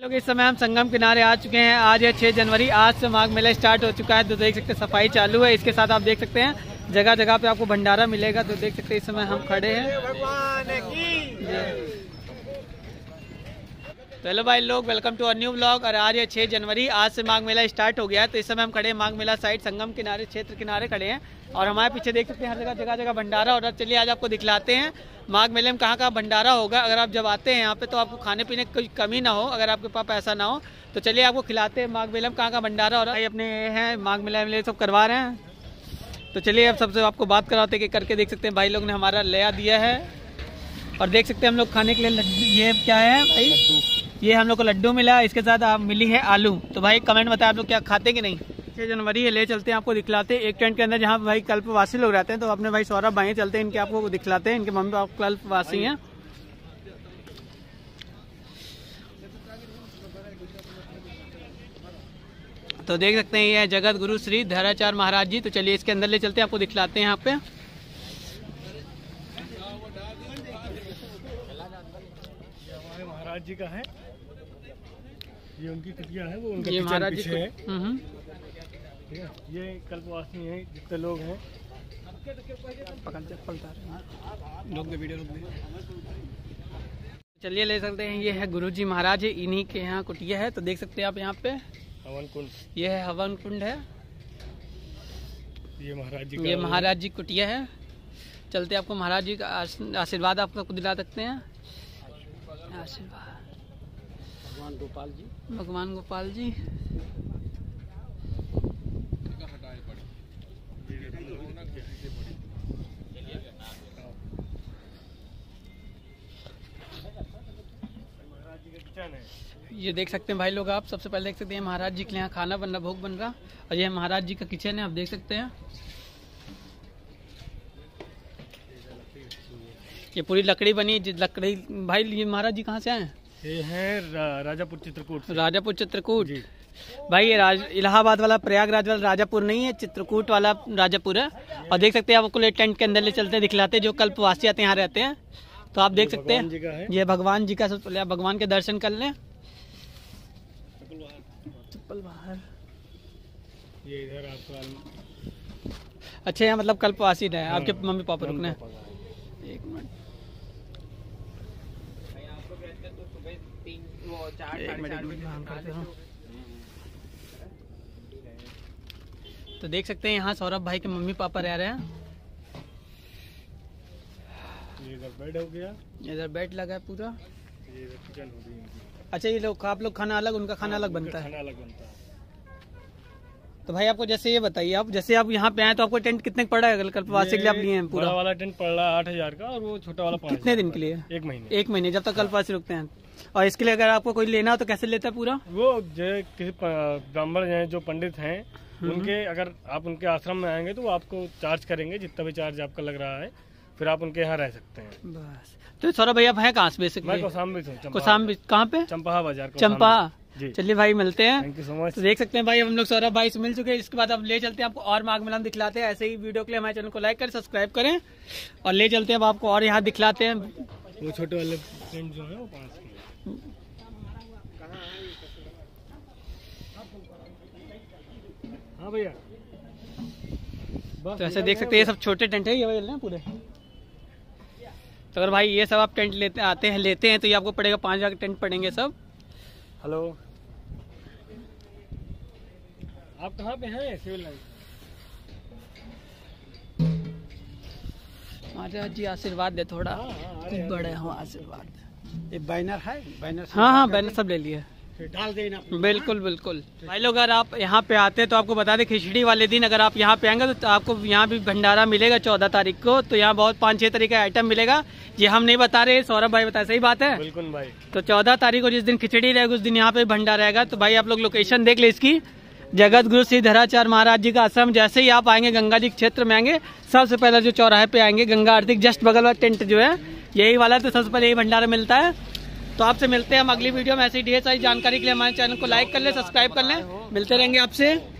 लोग इस समय हम संगम किनारे आ चुके हैं। आज है छह जनवरी आज से माघ मेला स्टार्ट हो चुका है। तो देख सकते हैं सफ़ाई चालू है। इसके साथ आप देख सकते हैं जगह जगह पे आपको भंडारा मिलेगा। तो देख सकते हैं इस समय हम खड़े हैं। तो हेलो भाई लोग welcome to our new blog और आज है 6 जनवरी, आज से माघ मेला स्टार्ट हो गया है। तो इस समय हम खड़े हैं माघ मेला साइड संगम किनारे, क्षेत्र किनारे खड़े हैं। और हमारे पीछे देख सकते हैं हर जगह जगह जगह भंडारा। हो रहा है चलिए, आज आपको दिखलाते हैं माघ मेले में कहाँ कहाँ भंडारा होगा। अगर आप जब आते हैं यहाँ पे तो आपको खाने पीने की कोई कमी ना हो, अगर आपके पास पैसा ना हो। तो चलिए, आपको खिलाते हैं माघ मेले में कहाँ कहाँ भंडारा। हो रहा है अपने हैं, माघ मेला मेले सब करवा रहे हैं। तो चलिए, अब सबसे आपको बात कराते कि करके देख सकते हैं भाई लोग ने हमारा लया दिया है। और देख सकते हैं हम लोग खाने के लिए ये क्या है भाई? ये हम लोग को लड्डू मिला, इसके साथ आप मिली है आलू। तो भाई कमेंट बताए आप लोग क्या खाते कि नहीं? छः जनवरी है, ले चलते हैं आपको दिखलाते। हैं एक टेंट के अंदर जहाँ भाई कल्पवासी लोग रहते हैं तो अपने भाई सौरभ भाई चलते हैं, इनके आपको दिखलाते हैं। इनके मम्मी पापा कल्पवासी हैं। तो देख सकते हैं, ये जगत गुरु श्री धराचार महाराज जी। तो चलिए, इसके अंदर ले चलते हैं, आपको दिखलाते हैं यहाँ पे हमारे महाराज जी का है। ये उनकी कुटिया है वो उनका ये महाराज जी है। हम्म, ठीक है? ये कल्पवासी हैं जितने लोग हैं। पकड़ चप्पल उतार रहे हैं। लोग वीडियो रोक चलिए ले सकते हैं ये है गुरुजी महाराज है इन्हीं के यहाँ कुटिया है तो देख सकते हैं आप यहाँ पे। हवन कुंड ये है हवन कुंड है। ये महाराज जी ये महाराज जी कुटिया है। चलते आपको महाराज जी का आश- आशीर्वाद आपको दिला सकते हैं। आशीर्वाद। भगवान गोपाल जी। भगवान गोपाल जी ये देख सकते हैं भाई लोग आप, सबसे पहले देख सकते हैं महाराज जी के यहाँ खाना बन रहा, भोग बन रहा, और ये महाराज जी का किचन है, आप देख सकते हैं। ये पूरी लकड़ी बनी लकड़ी भाई ये महाराज जी कहाँ से आए हैं? ये है रा, राजापुर चित्रकूट राजापुर चित्रकूट? जी। भाई ये राज इलाहाबाद वाला प्रयागराज वाला राजापुर नहीं है चित्रकूट वाला राजापुर है। और देख सकते हैं आपको ले टेंट के अंदर ले चलते दिखलाते हैं जो कल्पवासी आते यहाँ रहते हैं। तो आप देख सकते हैं है। ये भगवान जी का सबसे पहले आप भगवान के दर्शन कर लें। चप्पल बाहर ये इधर आपका अच्छा यहाँ मतलब कल्पवासी रहे आपके हाँ, मम्मी पापा रुकने पापा का। एक मिनट एक मिनट एक मिनट मैं ऑन करता हूँ। तो देख सकते हैं यहाँ सौरभ भाई के मम्मी पापा रह रहे हैं। ये इधर बेड हो गया। इधर बेड लगा है पूरा। ये किचन हो गई। अच्छा ये लोग आप लोग खाना अलग उनका खाना अलग बनता है। खाना अलग बनता है। तो भाई आपको जैसे ये बताइए आप जैसे आप यहाँ पे आए तो आपको टेंट कितने पड़ा है? कल्पवासी के लिए आप लिए हैं पूरा। वाला टेंट पड़ रहा है आठ हज़ार का और वो छोटा वाला कितने दिन के लिए? एक महीने। एक महीने जब तक कल्पवासी रुकते हैं। और इसके लिए अगर आपको कोई लेना हो तो कैसे लेता है पूरा? वो जो किसी ब्राह्मण हैं जो पंडित हैं हम्म। उनके अगर आप उनके आश्रम में आएँगे तो वो आपको चार्ज करेंगे जितना भी चार्ज आपका लग रहा है फिर आप उनके यहाँ रह सकते हैं। बस। तो सौरभ भैया आप हैं कहाँ से मैं बेसिकली कोसाम्बी से हूँ, चंपा। कोसाम कहाँ पे? चंपा बाज़ार चंपा। चलिए भाई मिलते हैं। थैंक यू सो मच तो देख सकते हैं भाई हम लोग सौरभ भाई से मिल चुके हैं। इसके बाद अब ले चलते हैं आपको और माघ मिलान दिखलाते हैं। ऐसे ही वीडियो के लिए हमारे चैनल को लाइक करें सब्सक्राइब करें और ले चलते हैं अब आपको और यहाँ दिखलाते हैं। वो छोटे वाले टेंट जो है वो के। हाँ भैया। तो ऐसे देख सकते हैं ये सब छोटे टेंट है ये वाले ना पूरे। तो अगर भाई ये सब आप टेंट लेते आते हैं लेते हैं तो ये आपको पड़ेगा पाँच हज़ार के टेंट पड़ेंगे सब। हेलो आप कहाँ पे हैं सिविल लाइन महाराज जी आशीर्वाद दे थोड़ा। हाँ, हाँ, आ बड़े हो आशीर्वाद। ये बैनर है बैनर हाँ हाँ बैनर सब ले लिए। डाल देना बिल्कुल बिल्कुल। भाई लोग अगर आप यहाँ पे आते हैं तो आपको बता दें खिचड़ी वाले दिन अगर आप यहाँ पे आएँगे तो आपको यहाँ भी भंडारा मिलेगा चौदह तारीख को। तो यहाँ बहुत पाँच छह तरीके का आइटम मिलेगा। ये हम नहीं बता रहे सौरभ भाई बताए सही बात है? बिल्कुल भाई। तो चौदह तारीख को जिस दिन खिचड़ी रहेगी उस दिन यहाँ पे भंडारा रहेगा। तो भाई आप लोग लोकेशन देख ले इसकी। जगत गुरु श्री धराचार महाराज जी का आश्रम, जैसे ही आप आएँगे गंगा जी क्षेत्र में आएँगे, सबसे पहले जो चौराहे पे आएँगे, गंगा आरती, जस्ट बगल वाला टेंट जो है, यही वाला तो सबसे पहले यही भंडारा मिलता है। तो आपसे मिलते हैं हम अगली वीडियो में। ऐसी ढेर सारी जानकारी के लिए हमारे चैनल को लाइक कर ले, सब्सक्राइब कर ले। मिलते रहेंगे आपसे।